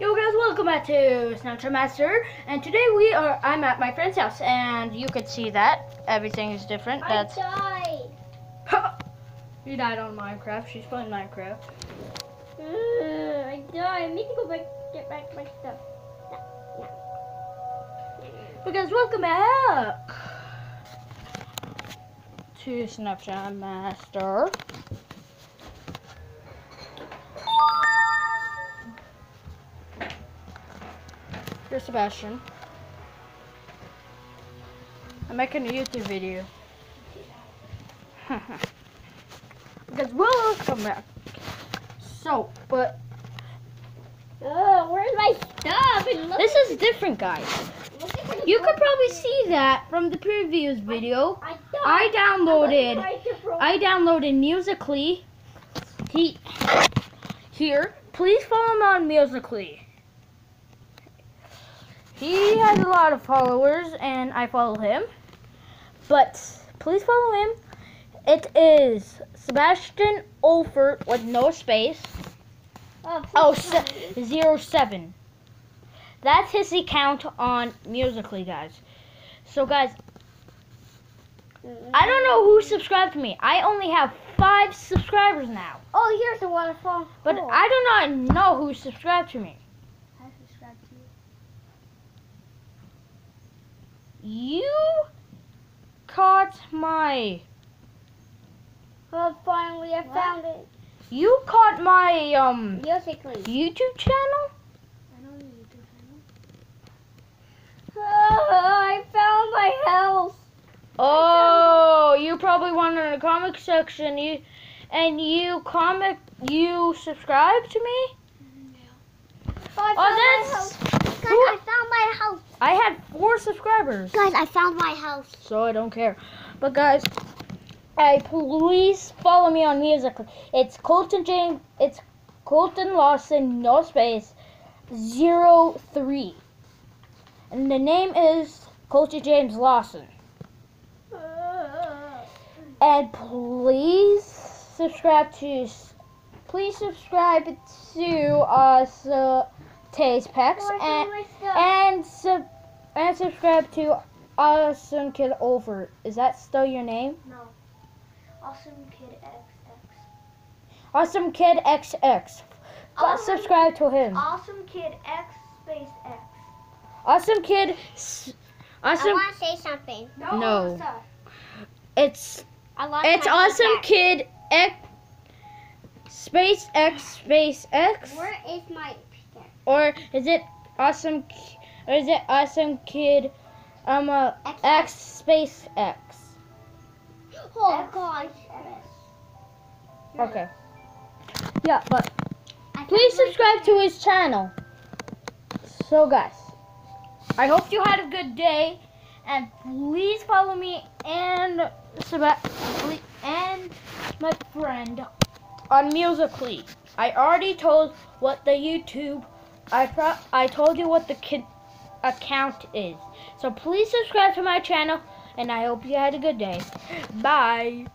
Yo guys, welcome back to Snapchat Master, and today we are, I'm at my friend's house, and you could see that, everything is different, I that's, died. you died on Minecraft, she's playing Minecraft. I died. I need to go back, get back my stuff. Well guys, welcome back to Snapchat Master. Sebastian. I'm making a YouTube video. because welcome back. So, but Oh, where's my stuff? This is different, guys. look at the You could probably see that from the previous video. I, I died. downloaded Look at my broken- I downloaded Musically. He here. Please follow me on Musically. He has a lot of followers, and I follow him. But please follow him. It is Sebastian Olfert with no space. Oh, Oh, se- me. zero seven. That's his account on Musically, guys. So, guys, I don't know who subscribed to me. I only have five subscribers now. Oh, here's the waterfall. But I do not know who subscribed to me. I subscribed to you. You caught my Oh, finally, I found it. you caught my um Musically. YouTube channel? I know you do. I found my house. Oh, you probably went in the comic section. You and you comic you subscribe to me? Oh, I found Oh, my that's house. I found my house. I had four subscribers. Guys, I found my house. so I don't care. But guys, I please follow me on Musical. It's Colten James. It's Colten Lausen, no space, zero three, and the name is Colten James Lausen. And please subscribe to. Please subscribe to us, uh, Taste Packs, and found my stuff. and sub and subscribe to Awesome Kid Over. Is that still your name? No. Awesome Kid XX. Awesome Kid XX. Awesome- Subscribe to him. Awesome Kid X space X. Awesome Kid. s- Awesome. to say something. No. No. It's I lost it's Awesome pickaxe. Kid X space X space X Where is my pickaxe? Or is it Awesome or is it Awesome Kid um uh, X. X space X? Oh X. gosh. Okay. Yeah, but please subscribe to his channel. So guys, I hope you had a good day, and please follow me and Seba- and my friend on Musically. I already told what the YouTube. I pro- I told you what the kid account is. So please subscribe to my channel, and I hope you had a good day. Bye.